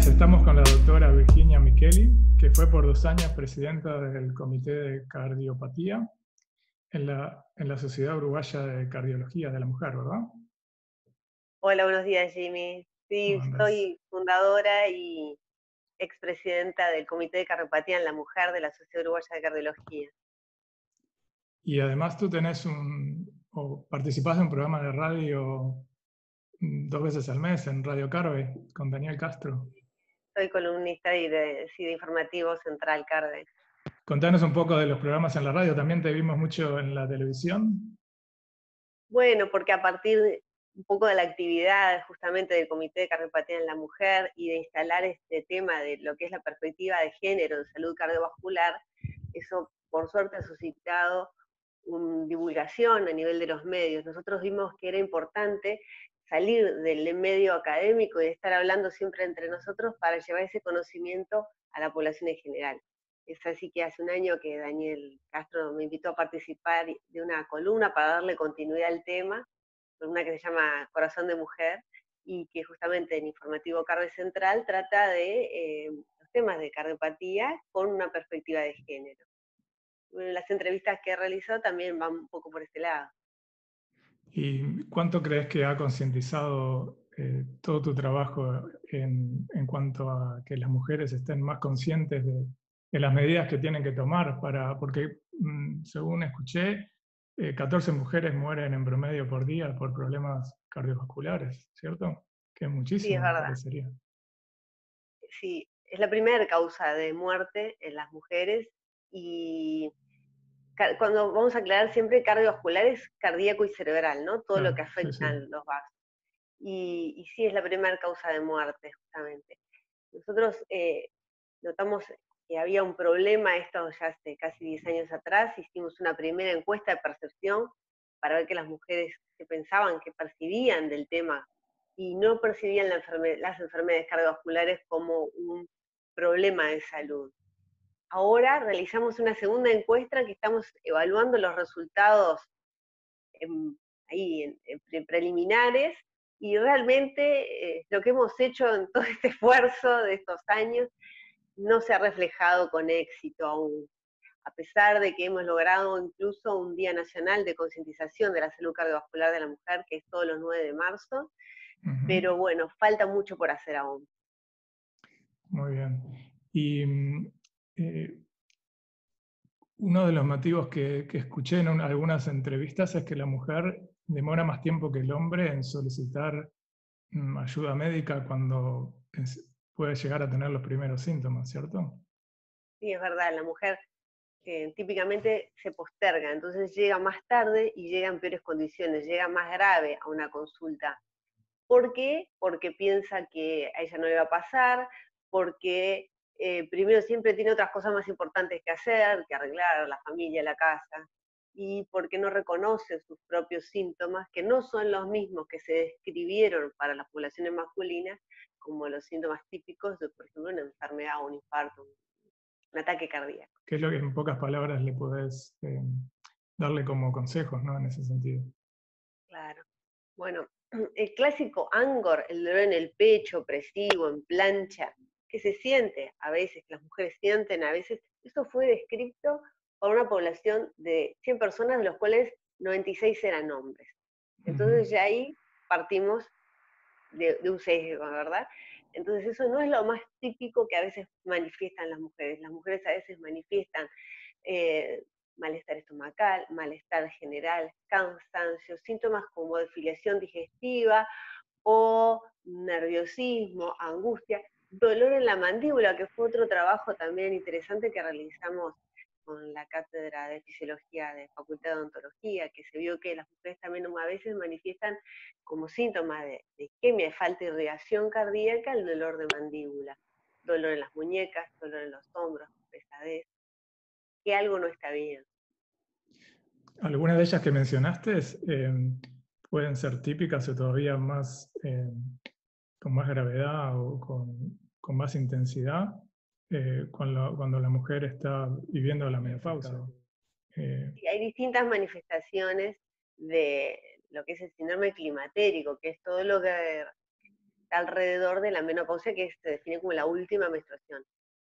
días. Estamos con la doctora Virginia Micheli, que fue por dos años presidenta del Comité de Cardiopatía en la, en la Sociedad Uruguaya de Cardiología de la Mujer, ¿verdad? Hola, buenos días, Jimmy. Sí, soy fundadora y expresidenta del Comité de Cardiopatía en la Mujer de la Sociedad Uruguaya de Cardiología. Y además tú tenés un, o participás en un programa de radio mm, dos veces al mes en Radio Carve con Daniel Castro. Soy columnista de, de, de Informativo Central Carve. Contanos un poco de los programas en la radio, también te vimos mucho en la televisión. Bueno, porque a partir de, un poco de la actividad justamente del Comité de Cardiopatía en la Mujer y de instalar este tema de lo que es la perspectiva de género en salud cardiovascular, eso por suerte ha suscitado una divulgación a nivel de los medios. Nosotros vimos que era importante salir del medio académico y de estar hablando siempre entre nosotros para llevar ese conocimiento a la población en general. Es así que hace un año que Daniel Castro me invitó a participar de una columna para darle continuidad al tema, una que se llama Corazón de Mujer, y que justamente en Informativo Cardio Central trata de eh, los temas de cardiopatía con una perspectiva de género las entrevistas que he realizado también van un poco por este lado. ¿Y cuánto crees que ha concientizado eh, todo tu trabajo en, en, cuanto a que las mujeres estén más conscientes de, de las medidas que tienen que tomar? Para, porque, mm, según escuché, 14 eh, mujeres mueren en promedio por día por problemas cardiovasculares, ¿cierto? Que es muchísimo. Sí, es verdad. Sí, es la primera causa de muerte en las mujeres y cuando vamos a aclarar siempre cardiovascular es cardíaco y cerebral, ¿no? Todo lo que afecta los vasos. Y, y, sí es la primera causa de muerte, justamente. Nosotros eh, notamos que había un problema, esto ya hace casi 10 años atrás, hicimos una primera encuesta de percepción para ver que las mujeres que pensaban, que percibían del tema y no percibían la las enfermedades cardiovasculares como un problema de salud. Ahora realizamos una segunda encuesta que estamos evaluando los resultados ahí en, preliminares y realmente eh, lo que hemos hecho en todo este esfuerzo de estos años no se ha reflejado con éxito aún. A pesar de que hemos logrado incluso un Día Nacional de Concientización de la Salud Cardiovascular de la Mujer, que es todos los 9 de marzo, pero bueno, falta mucho por hacer aún. Muy bien. Y mm, eh, uno de los motivos que, escuché en algunas entrevistas es que la mujer demora más tiempo que el hombre en solicitar mm, ayuda médica cuando puede llegar a tener los primeros síntomas, ¿cierto? Sí, es verdad, la mujer eh, típicamente se posterga, entonces llega más tarde y llega en peores condiciones, llega más grave a una consulta. ¿Por qué? Porque piensa que a ella no le va a pasar, porque eh, primero siempre tiene otras cosas más importantes que hacer, que arreglar la familia, la casa, y porque no reconoce sus propios síntomas, que no son los mismos que se describieron para las poblaciones masculinas, como los síntomas típicos de, por ejemplo, una enfermedad, un infarto, un ataque cardíaco. ¿Qué es lo que en pocas palabras le podés eh, darle como consejos ¿no? en ese sentido? Claro. Bueno, el clásico angor, el dolor en el pecho, opresivo, en plancha, que se siente a veces, que las mujeres sienten a veces, eso fue descrito por una población de 100 personas, de los cuales 96 eran hombres. Entonces ya ahí partimos de, un sesgo, ¿verdad? Entonces eso no es lo más típico que a veces manifiestan las mujeres. Las mujeres a veces manifiestan eh, malestar estomacal, malestar general, cansancio, síntomas como desfiliación digestiva o nerviosismo, angustia, dolor en la mandíbula, que fue otro trabajo también interesante que realizamos con la cátedra de fisiología de Facultad de Odontología, que se vio que las mujeres también a veces manifiestan como síntomas de, de isquemia, de falta de irrigación cardíaca, el dolor de mandíbula, dolor en las muñecas, dolor en los hombros, pesadez, que algo no está bien. Algunas de ellas que mencionaste eh, pueden ser típicas o todavía más eh, con más gravedad o con, con más intensidad eh, cuando, cuando, la mujer está viviendo la menopausa. Eh, hay distintas manifestaciones de lo que es el síndrome climatérico, que es todo lo que está alrededor de la menopausia, que se define como la última menstruación.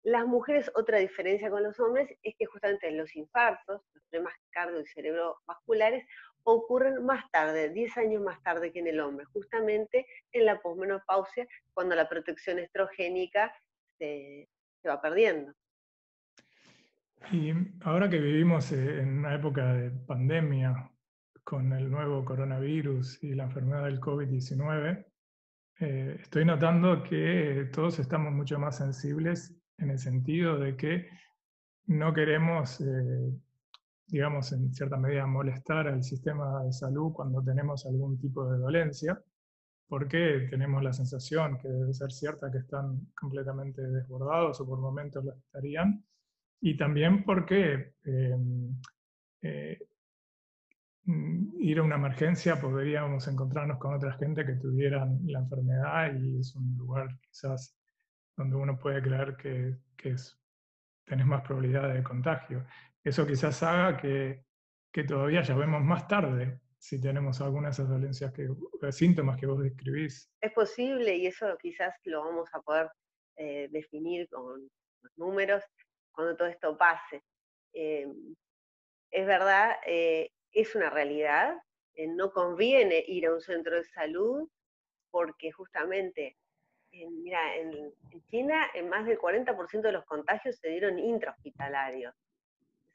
Las mujeres, otra diferencia con los hombres es que justamente los infartos, los problemas cardio y cerebrovasculares, ocurren más tarde, 10 años más tarde que en el hombre, justamente en la posmenopausia, cuando la protección estrogénica se, se va perdiendo. Y ahora que vivimos eh, en una época de pandemia con el nuevo coronavirus y la enfermedad del COVID-19, eh, estoy notando que todos estamos mucho más sensibles en el sentido de que no queremos, eh, digamos, en cierta medida molestar al sistema de salud cuando tenemos algún tipo de dolencia, porque tenemos la sensación que debe ser cierta que están completamente desbordados o por momentos lo estarían, y también porque em, eh, mm, ir a una emergencia podríamos encontrarnos con otra gente que tuvieran la enfermedad y es un lugar quizás donde uno puede creer que, que es, tenés más probabilidad de contagio. Eso quizás haga que, que todavía ya vemos más tarde si tenemos alguna de esas dolencias, que, síntomas que vos describís. Es posible y eso quizás lo vamos a poder eh, definir con los números cuando todo esto pase. Em, es verdad, eh, es una realidad, eh, no conviene ir a un centro de salud porque justamente mira, en, China en más del 40% de los contagios se dieron intrahospitalarios.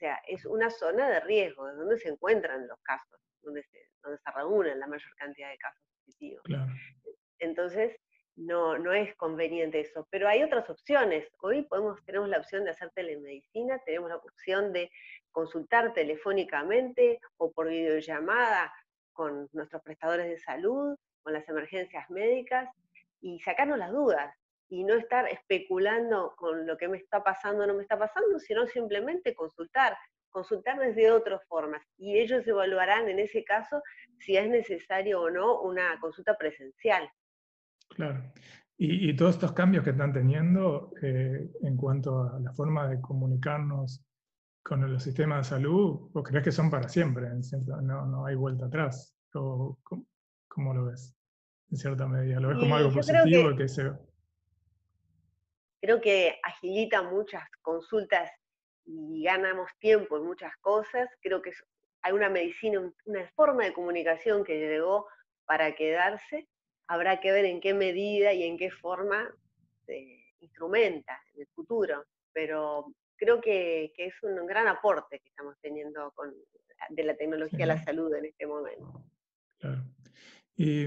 O sea, es una zona de riesgo, es donde se encuentran los casos, donde se, donde se reúnen la mayor cantidad de casos positivos. Entonces, no, no es conveniente eso. Pero hay otras opciones. Hoy podemos, tenemos la opción de hacer telemedicina, tenemos la opción de consultar telefónicamente o por videollamada con nuestros prestadores de salud, con las emergencias médicas, y sacarnos las dudas y no estar especulando con lo que me está pasando o no me está pasando, sino simplemente consultar, consultar desde otras formas. Y ellos evaluarán en ese caso si es necesario o no una consulta presencial. Claro. Y, todos estos cambios que están teniendo eh, en cuanto a la forma de comunicarnos con los sistemas de salud, ¿vos crees que son para siempre? No, no hay vuelta atrás. ¿Cómo, ¿Cómo lo ves? en cierta medida. ¿Lo ves como algo positivo? Que, se... creo que agilita muchas consultas y ganamos tiempo en muchas cosas. Creo que hay una medicina, una forma de comunicación que llegó para quedarse. Habrá que ver en qué medida y en qué forma se instrumenta en el futuro. Pero creo que, es un gran aporte que estamos teniendo con, de la tecnología a la salud en este momento. Claro. Y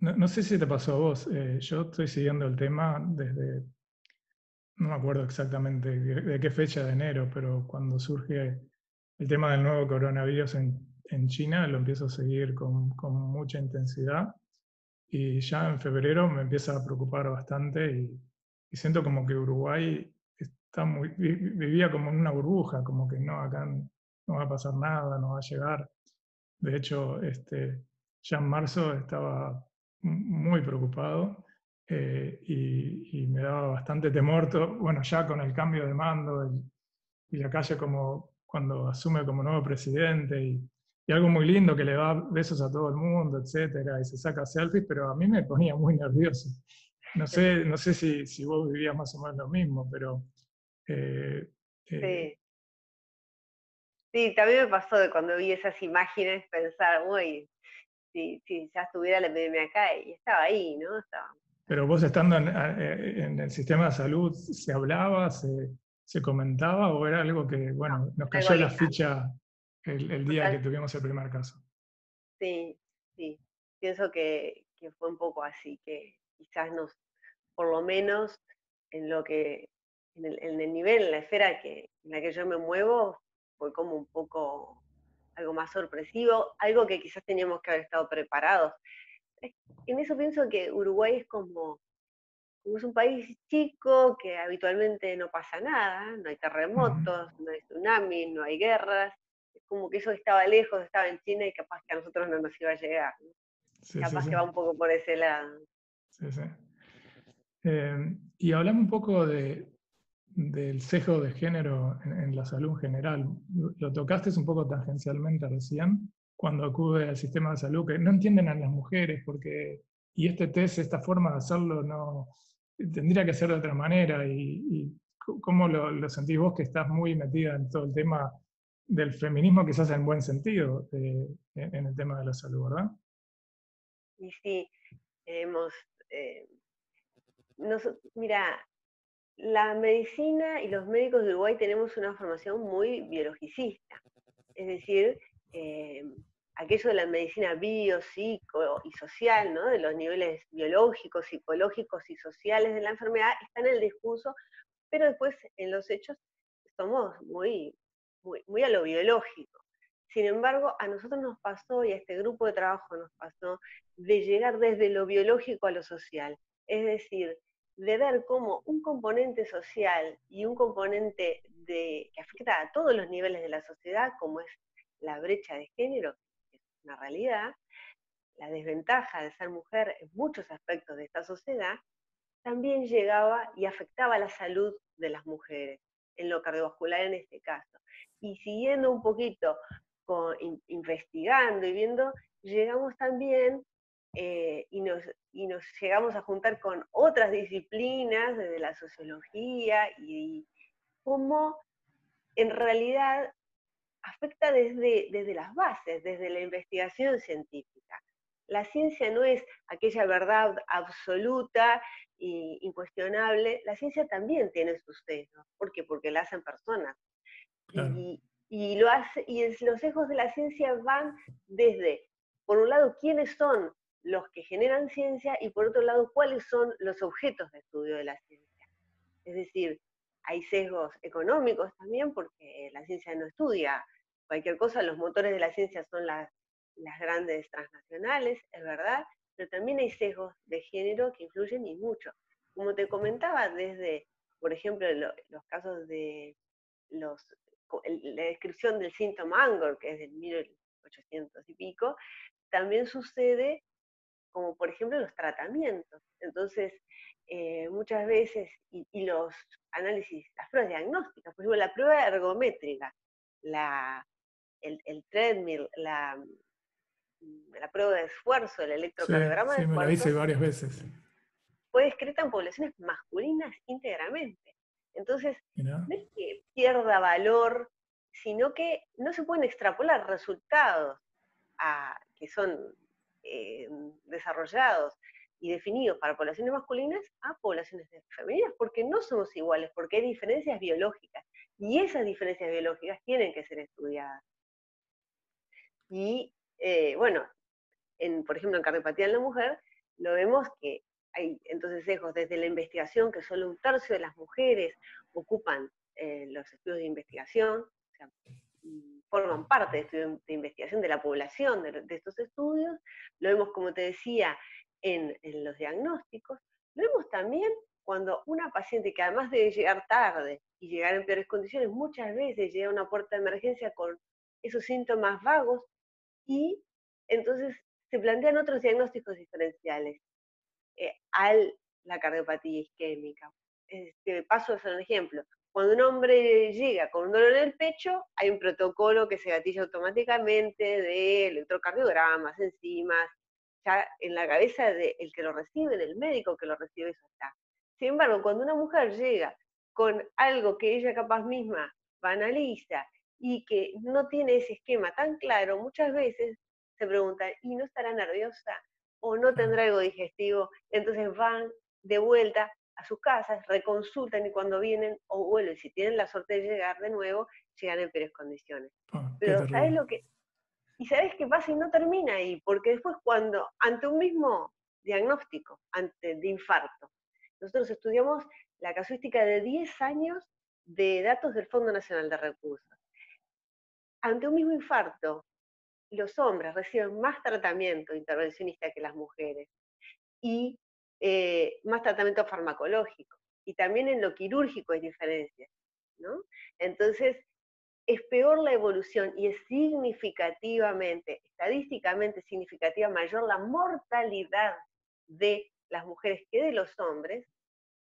no, sé si te pasó a vos, eh, yo estoy siguiendo el tema desde, no me acuerdo exactamente de, qué fecha de enero, pero cuando surge el tema del nuevo coronavirus en, China, lo empiezo a seguir con, mucha intensidad y ya en febrero me empieza a preocupar bastante y, siento como que Uruguay está muy, vivía como en una burbuja, como que no, acá no va a pasar nada, no va a llegar. De hecho, este, ya en marzo estaba muy preocupado eh, y, me daba bastante temor, bueno, ya con el cambio de mando y, la calle como cuando asume como nuevo presidente y, algo muy lindo que le da besos a todo el mundo, etcétera, y se saca selfies, pero a mí me ponía muy nervioso. No sé, no sé si, si vos vivías más o menos lo mismo, pero... Eh, eh, sí. Sí, también me pasó de cuando vi esas imágenes pensar, uy, si, ya estuviera la epidemia acá y estaba ahí, ¿no? Pero vos estando eh, en, el sistema de salud, ¿se hablaba, se, se, comentaba o era algo que, bueno, nos cayó la ficha el, día que tuvimos el primer caso? Sí, sí. Pienso que, que, fue un poco así, que quizás nos, por lo menos en lo que, en el, en el nivel, en la esfera que, en la que yo me muevo, fue como un poco algo más sorpresivo, algo que quizás teníamos que haber estado preparados. En eso pienso que Uruguay es como, es un país chico que habitualmente no pasa nada, no hay terremotos, no hay tsunamis, no hay guerras, es como que eso estaba lejos, estaba en China y capaz que a nosotros no nos iba a llegar. capaz que va un poco por ese lado. Sí, sí. Eh, y hablamos un poco de, del sesgo de género en, la salud en general. Lo tocaste un poco tangencialmente recién, cuando acude al sistema de salud, que no entienden a las mujeres porque y este test, esta forma de hacerlo, no tendría que ser de otra manera. ¿Y, cómo lo, sentís vos que estás muy metida en todo el tema del feminismo, quizás en buen sentido, en el tema de la salud, ¿verdad? Y sí, hemos... Eh, mira, la medicina y los médicos de Uruguay tenemos una formación muy biologicista, es decir, eh, aquello de la medicina bio, psico y social, de los niveles biológicos, psicológicos y sociales de la enfermedad, está en el discurso, pero después en los hechos somos muy, muy, a lo biológico. Sin embargo, a nosotros nos pasó, y a este grupo de trabajo nos pasó, de llegar desde lo biológico a lo social. Es decir, de ver cómo un componente social y un componente que afecta a todos los niveles de la sociedad, como es la brecha de género, una realidad, la desventaja de ser mujer en muchos aspectos de esta sociedad, también llegaba y afectaba la salud de las mujeres, en lo cardiovascular en este caso. Y siguiendo un poquito, con, investigando y viendo, llegamos también eh, y, nos, y, nos, llegamos a juntar con otras disciplinas, desde la sociología, y cómo en realidad afecta desde, desde las bases, desde la investigación científica. La ciencia no es aquella verdad absoluta e incuestionable, la ciencia también tiene sus sesgos. ¿Por qué? Porque la hacen personas. Y, lo hace, y los sesgos de la ciencia van desde, por un lado, quiénes son los que generan ciencia y por otro lado, cuáles son los objetos de estudio de la ciencia. Es decir, hay sesgos económicos también porque la ciencia no estudia cualquier cosa, los motores de la ciencia son las, grandes transnacionales, es verdad, pero también hay sesgos de género que influyen y mucho. Como te comentaba, desde, por ejemplo, los casos de los, la descripción del síntoma Angor, que es del 1800 y pico, también sucede como por ejemplo los tratamientos. Entonces, eh, muchas veces, y, los análisis, las pruebas diagnósticas, por ejemplo, la prueba ergométrica, la, el, el treadmill, la, la prueba de esfuerzo, el electrocardiograma sí, me lo hice varias veces. Fue descrita en poblaciones masculinas íntegramente. Entonces, no es que pierda valor, sino que no se pueden extrapolar resultados a, que son eh, desarrollados y definidos para poblaciones masculinas a poblaciones femeninas, porque no somos iguales, porque hay diferencias biológicas, y esas diferencias biológicas tienen que ser estudiadas. Y eh, bueno, en, por ejemplo, en cardiopatía en la mujer, lo vemos que hay entonces desde la investigación, que solo un tercio de las mujeres ocupan eh, los estudios de investigación, o sea, forman parte de estudios de investigación de la población de, estos estudios, lo vemos, como te decía, en, en, los diagnósticos, lo vemos también cuando una paciente que además de llegar tarde y llegar en peores condiciones, muchas veces llega a una puerta de emergencia con esos síntomas vagos y entonces se plantean otros diagnósticos diferenciales eh, a la cardiopatía isquémica. Este, paso a hacer un ejemplo. Cuando un hombre llega con un dolor en el pecho, hay un protocolo que se gatilla automáticamente de electrocardiogramas, enzimas, ya en la cabeza del que lo recibe, del médico que lo recibe, eso está. Sin embargo, cuando una mujer llega con algo que ella capaz misma banaliza y que no tiene ese esquema tan claro, muchas veces se preguntan, ¿y no estará nerviosa? ¿O no tendrá algo digestivo? Entonces van de vuelta a sus casas, reconsultan y cuando vienen, o vuelven, si tienen la suerte de llegar de nuevo, llegan en peores condiciones. Ah, Pero ¿sabes lo que? Y ¿sabes qué pasa? Y no termina ahí, porque después cuando, ante un mismo diagnóstico, ante de infarto, nosotros estudiamos la casuística de 10 años de datos del Fondo Nacional de Recursos ante un mismo infarto, los hombres reciben más tratamiento intervencionista que las mujeres y eh, más tratamiento farmacológico. Y también en lo quirúrgico hay diferencias. ¿no? Entonces, es peor la evolución y es significativamente, estadísticamente significativa mayor la mortalidad de las mujeres que de los hombres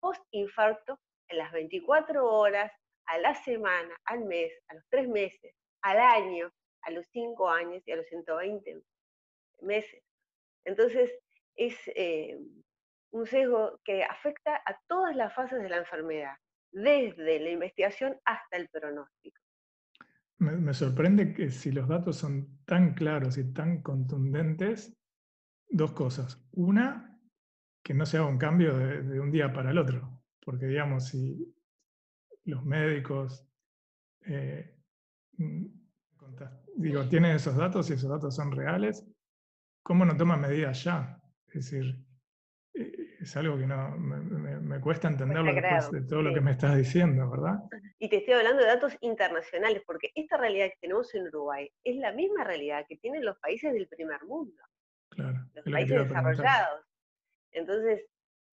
post-infarto en las 24 horas, a la semana, al mes, a los tres meses, al año, a los 5 años y a los 120 meses. Entonces, es eh, un sesgo que afecta a todas las fases de la enfermedad, desde la investigación hasta el pronóstico. Me, sorprende que si los datos son tan claros y tan contundentes, dos cosas. Una, que no se haga un cambio de, un día para el otro, porque digamos, si los médicos eh, digo, tienen esos datos y esos datos son reales, ¿cómo no toman medidas ya? Es decir, es algo que no me, cuesta entenderlo después de todo lo que me estás diciendo, ¿verdad? Y te estoy hablando de datos internacionales, porque esta realidad que tenemos en Uruguay es la misma realidad que tienen los países del primer mundo, claro, los países desarrollados. Entonces,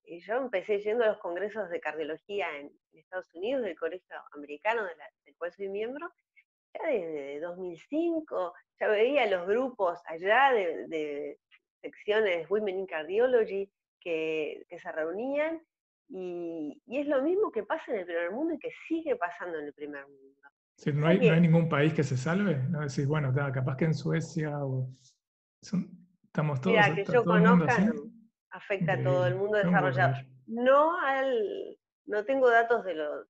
eh, yo empecé yendo a los congresos de cardiología en Estados Unidos, del Colegio Americano, del cual soy miembro, ya desde 2005, ya veía los grupos allá de, secciones de Women in Cardiology que, se reunían y, es lo mismo que pasa en el primer mundo y que sigue pasando en el primer mundo. no, hay, ningún país que se salve, ¿no? Decir, bueno, capaz que en Suecia o estamos todos. Mira, que yo conozca, afecta a todo el mundo desarrollado. No al, no tengo datos de los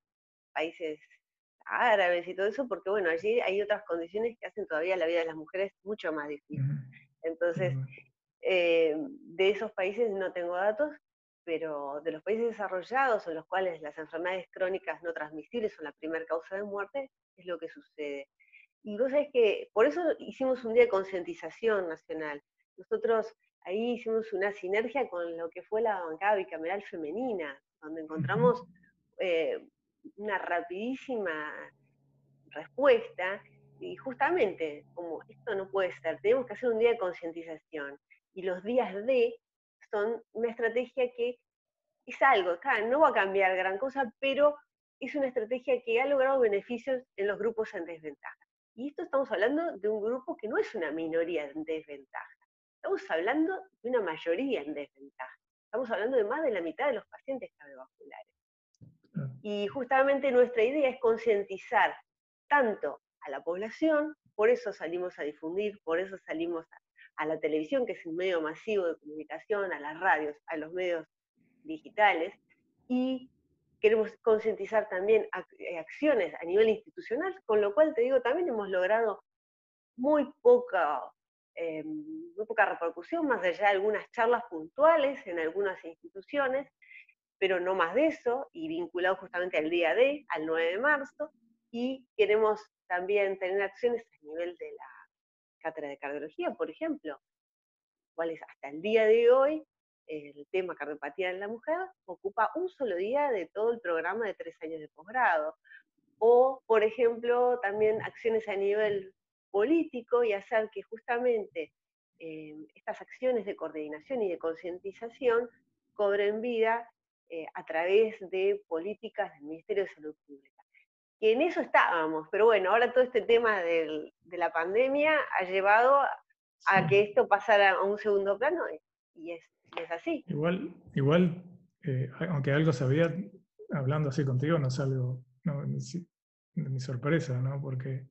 países árabes y todo eso, porque bueno, allí hay otras condiciones que hacen todavía la vida de las mujeres mucho más difícil. Entonces, eh, de esos países no tengo datos, pero de los países desarrollados en los cuales las enfermedades crónicas no transmisibles son la primera causa de muerte, es lo que sucede. Y vos sabés que por eso hicimos un día de concientización nacional. Nosotros ahí hicimos una sinergia con lo que fue la bancada bicameral femenina, donde encontramos eh, una rapidísima respuesta y justamente como esto no puede ser, tenemos que hacer un día de concientización y los días de son una estrategia que es algo, no va a cambiar gran cosa, pero es una estrategia que ha logrado beneficios en los grupos en desventaja. Y esto estamos hablando de un grupo que no es una minoría en desventaja, estamos hablando de una mayoría en desventaja. Estamos hablando de más de la mitad de los pacientes cardiovasculares. Y justamente nuestra idea es concientizar tanto a la población, por eso salimos a difundir, por eso salimos a, la televisión, que es un medio masivo de comunicación, a las radios, a los medios digitales, y queremos concientizar también eh, acciones a nivel institucional, con lo cual te digo, también hemos logrado muy poca, eh, muy poca repercusión, más allá de algunas charlas puntuales en algunas instituciones, pero no más de eso, y vinculado justamente al día D, al 9 de marzo, y queremos también tener acciones a nivel de la cátedra de cardiología, por ejemplo, cuál es hasta el día de hoy el tema cardiopatía en la mujer ocupa un solo día de todo el programa de tres años de posgrado. O, por ejemplo, también acciones a nivel político y hacer que justamente eh, estas acciones de coordinación y de concientización cobren vida eh, a través de políticas del Ministerio de Salud Pública. Y en eso estábamos, pero bueno, ahora todo este tema de la pandemia ha llevado a que esto pasara a un segundo plano y es, así. Igual, igual eh, aunque algo sabía, hablando así contigo, no es algo de mi sorpresa, ¿no? Porque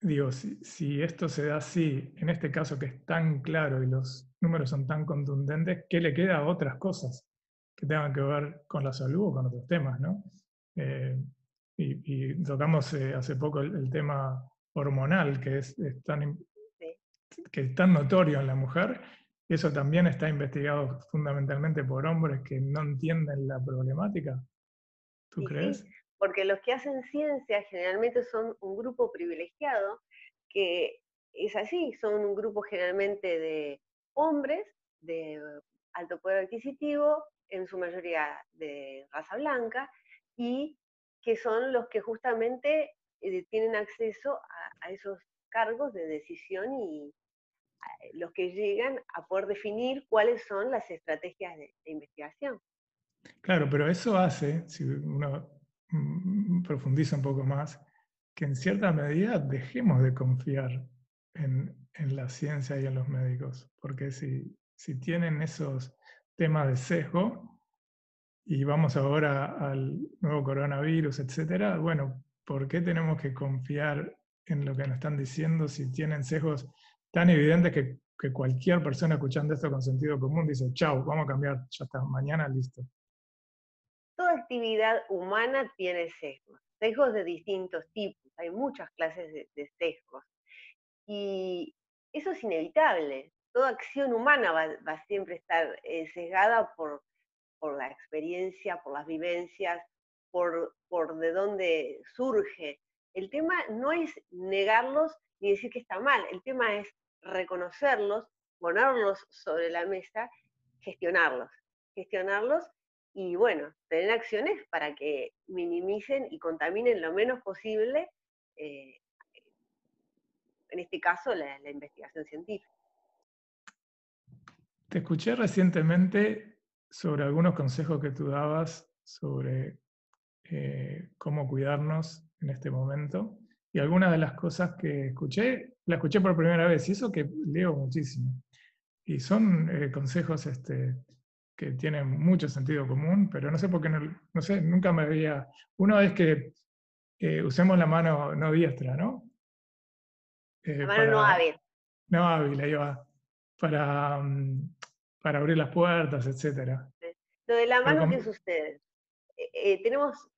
digo, si, si, esto se da así, en este caso que es tan claro y los números son tan contundentes, ¿qué le queda a otras cosas? que tengan que ver con la salud o con otros temas, ¿no? Eh, y, tocamos eh, hace poco el, tema hormonal, que es, tan, que es tan notorio en la mujer, eso también está investigado fundamentalmente por hombres que no entienden la problemática. ¿Tú crees? porque los que hacen ciencia generalmente son un grupo privilegiado, que es así, son un grupo generalmente de hombres de alto poder adquisitivo, en su mayoría de raza blanca, y que son los que justamente eh, tienen acceso a, esos cargos de decisión y los que llegan a poder definir cuáles son las estrategias de, investigación. Claro, pero eso hace, si uno mm, profundiza un poco más, que en cierta medida dejemos de confiar en, en la ciencia y en los médicos, porque si, si tienen esos tema de sesgo, y vamos ahora al nuevo coronavirus, etcétera, bueno, ¿por qué tenemos que confiar en lo que nos están diciendo si tienen sesgos tan evidentes que cualquier persona escuchando esto con sentido común dice, chau, vamos a cambiar, ya está, mañana listo? Toda actividad humana tiene sesgos, sesgos de distintos tipos, hay muchas clases de, sesgos. Y eso es inevitable, toda acción humana va, a siempre estar eh, sesgada por, por la experiencia, por las vivencias, por, por de dónde surge. El tema no es negarlos ni decir que está mal, el tema es reconocerlos, ponerlos sobre la mesa, gestionarlos, gestionarlos y bueno, tener acciones para que minimicen y contaminen lo menos posible, eh, en este caso, la, la investigación científica. Te escuché recientemente sobre algunos consejos que tú dabas sobre eh, cómo cuidarnos en este momento. Y algunas de las cosas que escuché, la escuché por primera vez, y eso que leo muchísimo. Y son eh, consejos este, que tienen mucho sentido común, pero no sé por qué, no, sé, nunca me había... Uno es que eh, usemos la mano no diestra, ¿no? la mano no hábil. No hábil, ahí va. Para, mm, para abrir las puertas, etc. Lo de la mano, ¿qué sucede? tenemos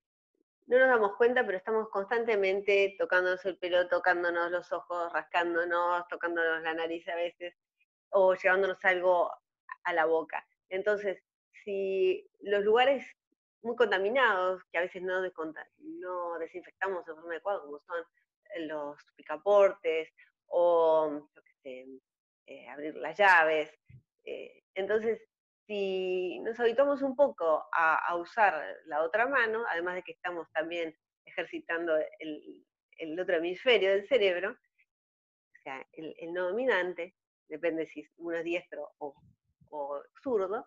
no nos damos cuenta, pero estamos constantemente tocándonos el pelo, tocándonos los ojos, rascándonos, tocándonos la nariz a veces, o llevándonos algo a la boca. Entonces, si los lugares muy contaminados, que a veces no, no desinfectamos de forma adecuada, como son los picaportes o eh, abrir las llaves, eh, entonces si nos habituamos un poco a, usar la otra mano, además de que estamos también ejercitando el, otro hemisferio del cerebro, o sea, el, no dominante, depende si uno es diestro o, zurdo,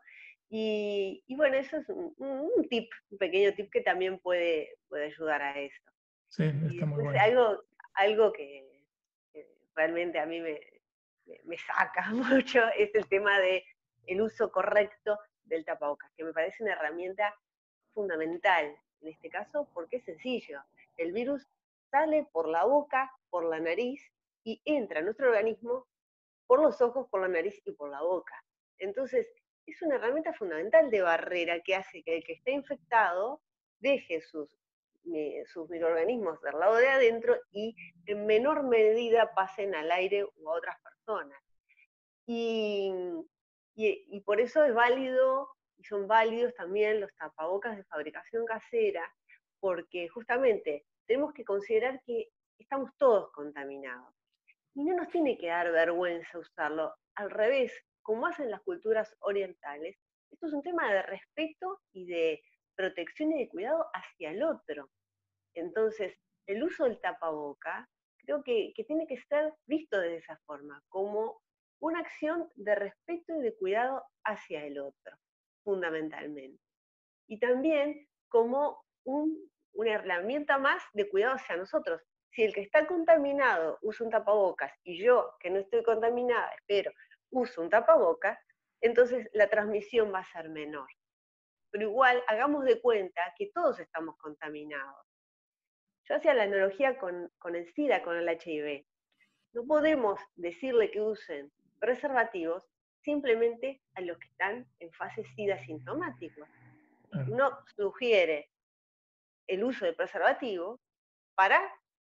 y, bueno, eso es un, tip, un pequeño tip que también puede, puede ayudar a eso. Sí, está muy bueno. Algo, algo que, realmente a mí me, me saca mucho es el tema de el uso correcto del tapabocas, que me parece una herramienta fundamental en este caso porque es sencillo. El virus sale por la boca, por la nariz y entra a nuestro organismo por los ojos, por la nariz y por la boca. Entonces, es una herramienta fundamental de barrera que hace que el que esté infectado deje sus, sus microorganismos del lado de adentro y en menor medida pasen al aire o a otras personas. Y y, por eso es válido, y son válidos también los tapabocas de fabricación casera, porque justamente tenemos que considerar que estamos todos contaminados. Y no nos tiene que dar vergüenza usarlo. Al revés, como hacen las culturas orientales, esto es un tema de respeto y de protección y de cuidado hacia el otro. Entonces, el uso del tapaboca creo que, que tiene que ser visto de esa forma, como una acción de respeto y de cuidado hacia el otro, fundamentalmente. Y también como una herramienta más de cuidado hacia nosotros. Si el que está contaminado usa un tapabocas y yo, que no estoy contaminada, espero, uso un tapabocas, entonces la transmisión va a ser menor. Pero igual, hagamos de cuenta que todos estamos contaminados. Yo hacía la analogía con, con el SIDA, con el HIV. No podemos decirle que usen preservativos simplemente a los que están en fase SIDA sintomático. Uno sugiere el uso de preservativo para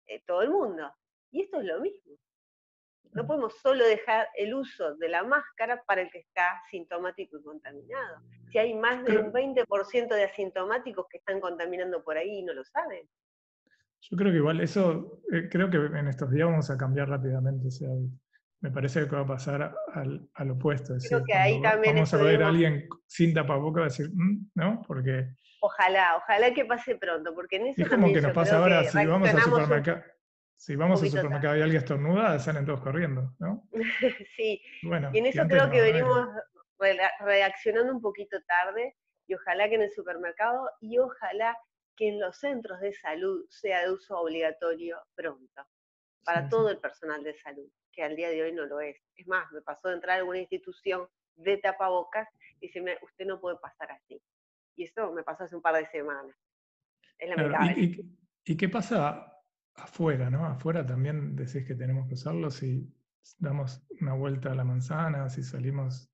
eh, todo el mundo. Y esto es lo mismo. No podemos solo dejar el uso de la máscara para el que está sintomático y contaminado. Si hay más de un 20% de asintomáticos que están contaminando por ahí y no lo saben. Yo creo que igual eso, eh, creo que en estos días vamos a cambiar rápidamente ese hábito me parece que va a pasar al, al opuesto. Creo que ahí también vamos a ver a alguien sin tapabocas decir, mm", ¿no? Porque... Ojalá, ojalá que pase pronto, porque en eso Es como que nos pasa ahora, si vamos al supermercado, si vamos al supermercado y alguien estornuda, salen todos corriendo, ¿no? sí, bueno, y en eso creo que venimos reaccionando un poquito tarde, y ojalá que en el supermercado, y ojalá que en los centros de salud sea de uso obligatorio pronto, para todo el personal de salud que al día de hoy no lo es. Es más, me pasó de entrar a alguna institución de tapabocas y decirme, usted no puede pasar así. Y eso me pasó hace un par de semanas. Es ¿y, qué pasa afuera, no? Afuera también decís que tenemos que usarlo si, damos una vuelta a la manzana, si salimos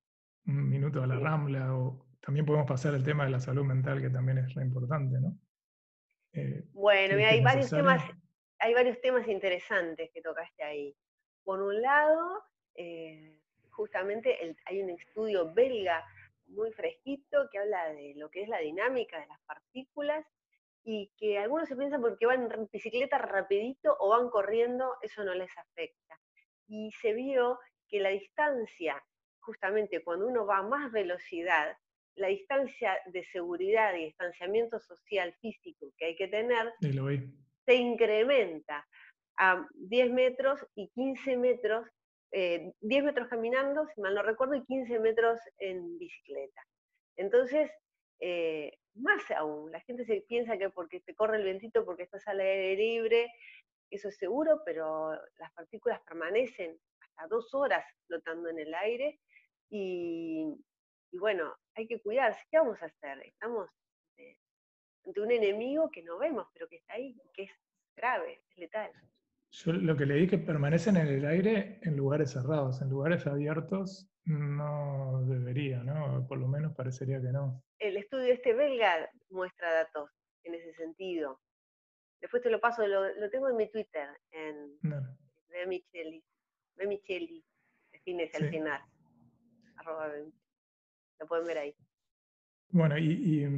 un minuto a la rambla, o también podemos pasar el tema de la salud mental, que también es re importante, ¿no? Eh, bueno, hay varios, temas, hay varios temas interesantes que tocaste ahí. Por un lado, eh, justamente hay un estudio belga muy fresquito que habla de lo que es la dinámica de las partículas y que algunos se piensan porque van en bicicleta rapidito o van corriendo, eso no les afecta. Y se vio que la distancia, justamente cuando uno va a más velocidad, la distancia de seguridad y distanciamiento social físico que hay que tener se incrementa a 10 metros y 15 metros, 10 eh, metros caminando, si mal no recuerdo, y 15 metros en bicicleta. Entonces, eh, más aún, la gente se piensa que porque te corre el vientito, porque estás al aire libre, eso es seguro, pero las partículas permanecen hasta dos horas flotando en el aire y, bueno, hay que cuidarse. ¿Qué vamos a hacer? Estamos ante un enemigo que no vemos, pero que está ahí, que es grave, es letal. Yo lo que leí que permanecen en el aire en lugares cerrados, en lugares abiertos no debería, ¿no? Por lo menos parecería que no. El estudio este belga muestra datos en ese sentido. Después te lo paso, lo, tengo en mi Twitter, en no. Bemicheli, Bemicheli, defines al final, arroba Lo pueden ver ahí. Bueno, y,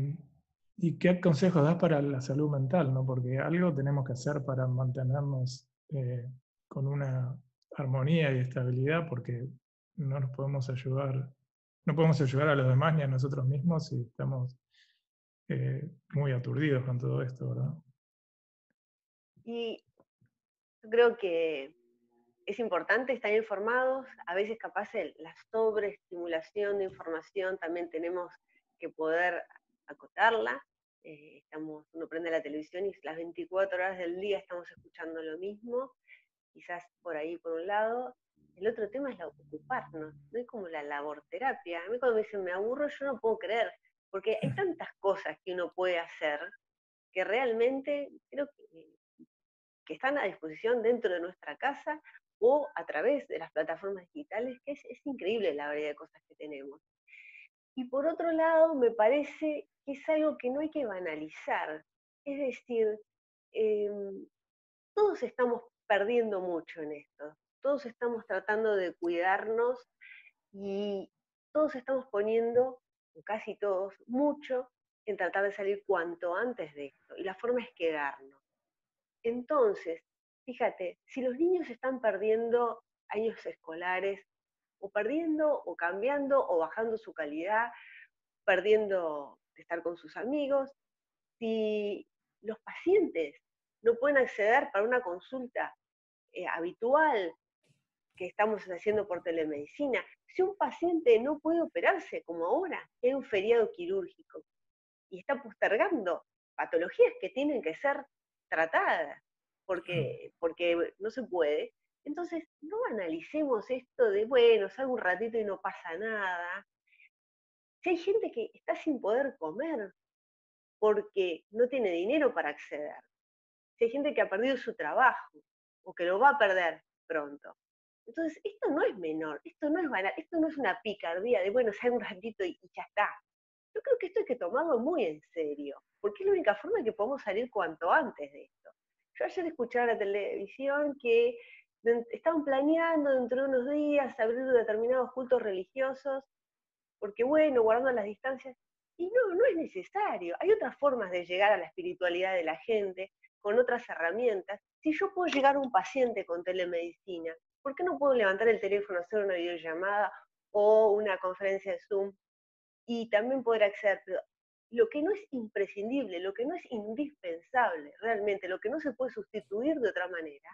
y, qué consejos das para la salud mental? ¿no? Porque algo tenemos que hacer para mantenernos eh, con una armonía y estabilidad, porque no nos podemos ayudar, no podemos ayudar a los demás ni a nosotros mismos si estamos eh, muy aturdidos con todo esto, ¿verdad? Y yo creo que es importante estar informados, a veces capaz la sobreestimulación de información también tenemos que poder acotarla. Eh, estamos, uno prende la televisión y las 24 horas del día estamos escuchando lo mismo, quizás por ahí por un lado, el otro tema es la ocuparnos, no es como la labor terapia. A mí cuando me dicen me aburro, yo no puedo creer, porque hay tantas cosas que uno puede hacer que realmente creo que, están a disposición dentro de nuestra casa o a través de las plataformas digitales, que es, increíble la variedad de cosas que tenemos. Y por otro lado, me parece que es algo que no hay que banalizar. Es decir, em, todos estamos perdiendo mucho en esto todos estamos tratando de cuidarnos y todos estamos poniendo, casi todos, mucho en tratar de salir cuanto antes de esto. Y la forma es quedarnos. Entonces, fíjate, si los niños están perdiendo años escolares, o perdiendo, o cambiando, o bajando su calidad, perdiendo de estar con sus amigos, si los pacientes no pueden acceder para una consulta eh, habitual que estamos haciendo por telemedicina. Si un paciente no puede operarse como ahora, es un feriado quirúrgico y está postergando patologías que tienen que ser tratadas porque, porque no se puede, entonces no analicemos esto de, bueno, salgo un ratito y no pasa nada. Si hay gente que está sin poder comer porque no tiene dinero para acceder, si hay gente que ha perdido su trabajo o que lo va a perder pronto, entonces, esto no es menor, esto no es banal, esto no es una picardía de, bueno, sale un ratito y, ya está. Yo creo que esto hay que tomarlo muy en serio, porque es la única forma que podemos salir cuanto antes de esto. Yo ayer escuché en la televisión que estaban planeando dentro de unos días abrir determinados cultos religiosos, porque bueno, guardando las distancias, y no, no es necesario. Hay otras formas de llegar a la espiritualidad de la gente, con otras herramientas. Si yo puedo llegar a un paciente con telemedicina, ¿por qué no puedo levantar el teléfono, hacer una videollamada o una conferencia de Zoom y también poder acceder? Pero lo que no es imprescindible, lo que no es indispensable realmente, lo que no se puede sustituir de otra manera,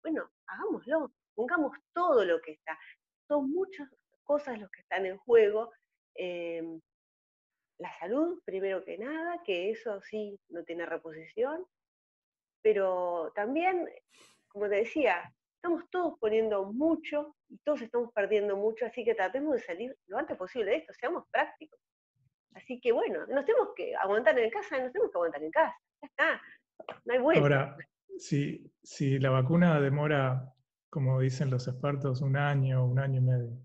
bueno, hagámoslo, pongamos todo lo que está. Son muchas cosas los que están en juego. Em, la salud, primero que nada, que eso sí no tiene reposición, pero también, como te decía, estamos todos poniendo mucho y todos estamos perdiendo mucho, así que tratemos de salir lo antes posible de esto, seamos prácticos. Así que bueno, nos tenemos que aguantar en casa, nos tenemos que aguantar en casa, ya está, no hay vuelta. Ahora, si, si la vacuna demora como dicen los expertos, un año, un año y medio.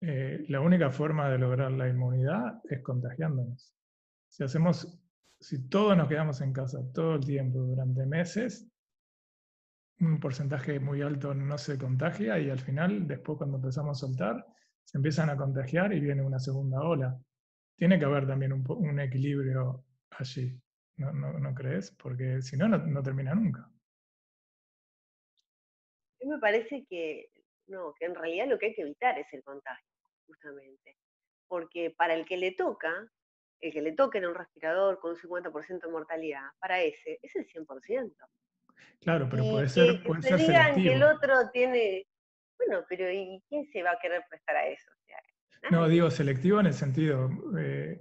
Eh, la única forma de lograr la inmunidad es contagiándonos. Si hacemos, si todos nos quedamos en casa todo el tiempo durante meses, un porcentaje muy alto no se contagia y al final, después cuando empezamos a soltar, se empiezan a contagiar y viene una segunda ola. Tiene que haber también un, equilibrio allí, ¿no, no, crees? Porque si no, no termina nunca. A mí me parece que, no, que en realidad lo que hay que evitar es el contagio, justamente. Porque para el que le toca, el que le toque en un respirador con un 50% de mortalidad, para ese es el 100%. Claro, pero puede ser, puede que digan que el otro tiene, bueno, pero ¿y quién se va a querer prestar a eso? no, digo selectivo en el sentido, eh,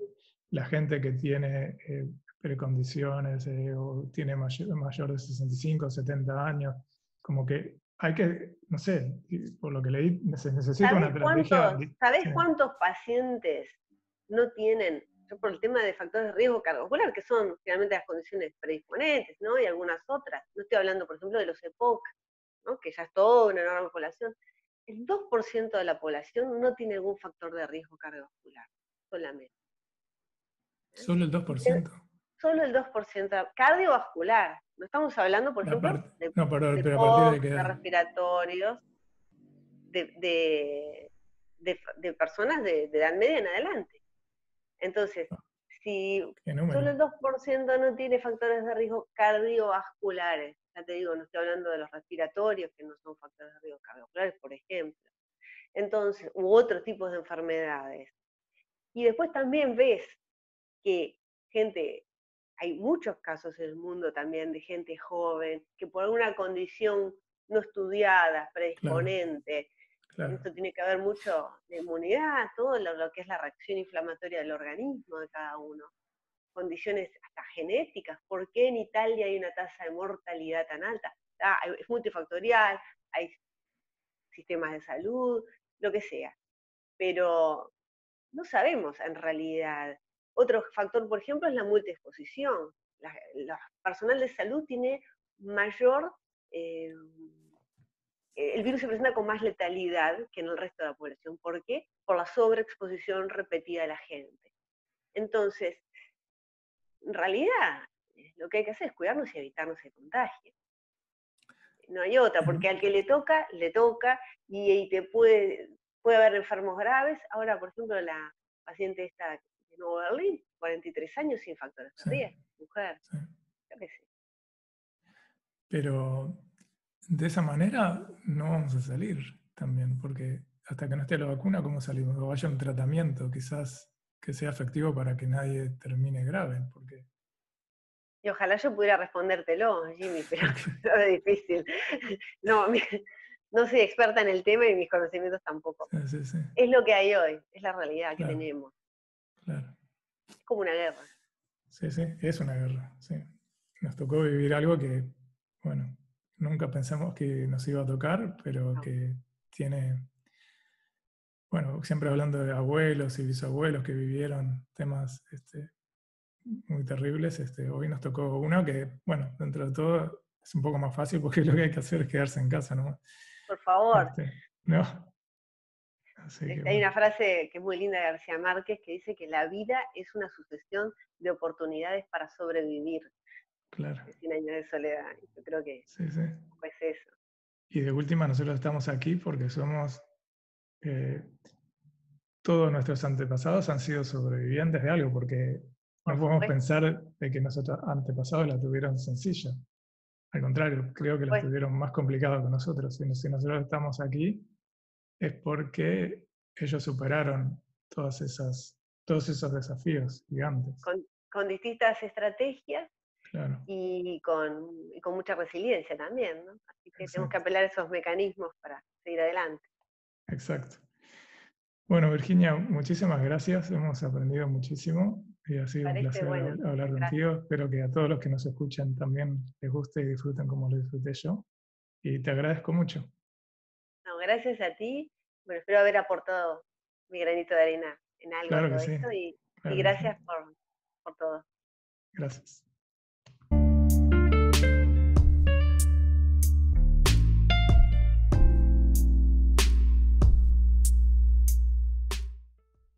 la gente que tiene eh, precondiciones eh, o tiene mayor, mayor de 65 o 70 años, como que hay que, no sé, por lo que leí, se necesita una estrategia. ¿Sabés cuántos pacientes no tienen yo por el tema de factores de riesgo cardiovascular, que son finalmente las condiciones predisponentes, ¿no? Y algunas otras. No estoy hablando, por ejemplo, de los EPOC, ¿no? Que ya es toda una enorme población. El 2% de la población no tiene algún factor de riesgo cardiovascular, solamente. ¿Solo el 2%? Solo el 2%. Cardiovascular. No estamos hablando, por ejemplo, de, no, pero, de, de, respiratorios, de, personas de edad media en adelante. Entonces, ah, si solo el 2% no tiene factores de riesgo cardiovasculares, ya te digo, no estoy hablando de los respiratorios, que no son factores de riesgo cardiovasculares, por ejemplo, entonces, u otros tipos de enfermedades. Y después también ves que gente, hay muchos casos en el mundo también de gente joven que por alguna condición no estudiada, predisponente, esto tiene que ver mucho de inmunidad, todo lo, que es la reacción inflamatoria del organismo de cada uno. Condiciones hasta genéticas. ¿Por qué en Italia hay una tasa de mortalidad tan alta? Ah, es multifactorial, hay sistemas de salud, lo que sea. Pero no sabemos en realidad. Otro factor, por ejemplo, es la multiexposición. El personal de salud tiene mayor eh, el virus se presenta con más letalidad que en el resto de la población. ¿Por qué? Por la sobreexposición repetida de la gente. Entonces, en realidad, lo que hay que hacer es cuidarnos y evitarnos el contagio. No hay otra, porque al que le toca, le toca, y, te puede, puede haber enfermos graves. Ahora, por ejemplo, la paciente esta de Nuevo Berlín, 43 años sin factores de riesgo, mujer. Pero de esa manera no vamos a salir también, porque hasta que no esté la vacuna, ¿cómo salimos? O vaya un tratamiento quizás que sea efectivo para que nadie termine grave. Porque... Y ojalá yo pudiera respondértelo, Jimmy, pero es difícil. No, no soy experta en el tema y mis conocimientos tampoco. Es lo que hay hoy, es la realidad que tenemos. Claro. Es como una guerra. Sí, sí, es una guerra. Sí. Nos tocó vivir algo que, bueno, nunca pensamos que nos iba a tocar, pero que tiene, bueno, siempre hablando de abuelos y bisabuelos que vivieron temas este, muy terribles, este, hoy nos tocó uno que, bueno, dentro de todo es un poco más fácil porque lo que hay que hacer es quedarse en casa, ¿no? Por favor. Este, no. hay una frase que es muy linda de García Márquez que dice que la vida es una sucesión de oportunidades para sobrevivir. Claro. 100 años de soledad. Yo creo que sí, sí. es eso. Y de última, nosotros estamos aquí porque somos. Eh, todos nuestros antepasados han sido sobrevivientes de algo, porque no podemos pensar de que nuestros antepasados la tuvieron sencilla. Al contrario, creo que la tuvieron más complicada que nosotros. Si, nosotros estamos aquí, es porque ellos superaron todas esas, todos esos desafíos gigantes. con distintas estrategias y, con, con, mucha resiliencia también, ¿no? Así que tenemos que apelar a esos mecanismos para seguir adelante. Exacto. Bueno, Virginia, muchísimas gracias. Hemos aprendido muchísimo y ha sido un placer hablar contigo. Espero que a todos los que nos escuchan también les guste y disfruten como lo disfruté yo. Y te agradezco mucho. No, gracias a ti. Bueno, espero haber aportado mi granito de arena en algo de todo esto y, y, gracias por, por todo. Gracias.